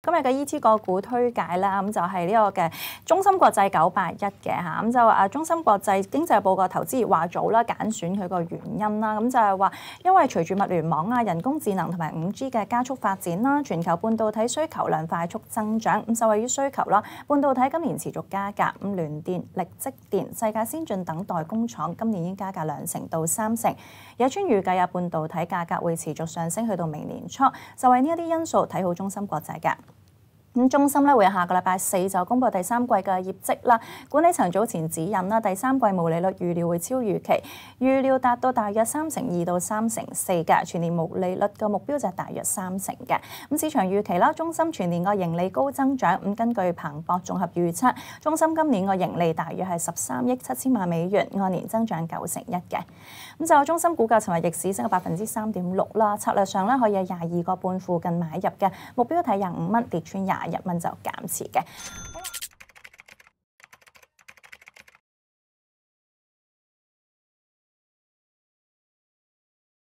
今日嘅 E.T. 個股推介啦，咁就係呢個嘅中芯國際九八一嘅嚇，咁就啊中芯國際經濟報個投資話早啦，揀選佢個原因啦，咁就係話因為隨住物聯網啊、人工智能同埋五 G 嘅加速發展啦，全球半導體需求量快速增長，咁受惠於需求啦，半導體今年持續加價，咁聯電、力積電、世界先進等代工廠今年已經加價兩成到三成，野村預計啊半導體價格會持續上升去到明年初，就為呢一啲因素睇好中芯國際嘅。咁中心咧會下個禮拜四就公布第三季嘅業績啦。管理層早前指引啦，第三季毛利率預料會超預期，預料達到大約三成二到三成四嘅，全年毛利率嘅目標就係大約三成嘅。咁市場預期啦，中心全年個盈利高增長。咁根據彭博綜合預測，中心今年個盈利大約係十三億七千萬美元，按年增長九成一嘅。咁就中心股價尋日逆市升咗百分之三點六啦。策略上咧可以喺廿二個半附近買入嘅，目標睇廿五蚊，跌穿廿一蚊就減持嘅。